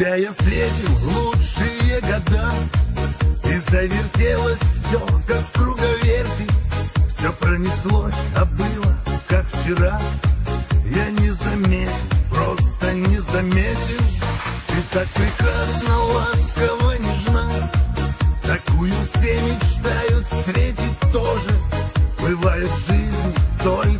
Тебя я встретил в лучшие года. И завертелось все, как в круговерти. Все пронеслось, а было, как вчера. Я не заметил, просто не заметил. Ты так прекрасно, ласково, нежна. Такую все мечтают встретить тоже. Бывает жизнь только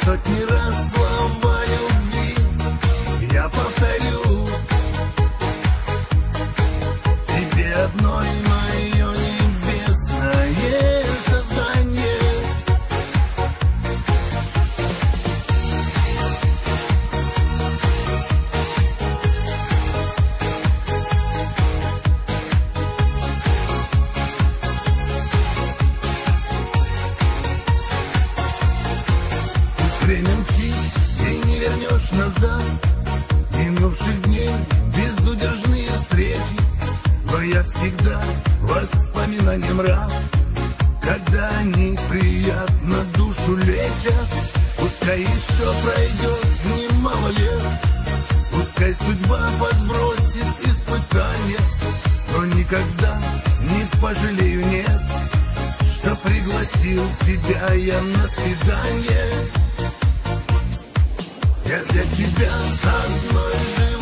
Сотни раз слова любви я повторю. Тебе одной вернешь назад. Минувших дней безудержные встречи Но я всегда воспоминанием рад. Когда они приятно душу лечат Пускай еще пройдет немало лет. Пускай судьба подбросит испытания Но никогда не пожалею, нет Что пригласил тебя я на свидание я для тебя одной живу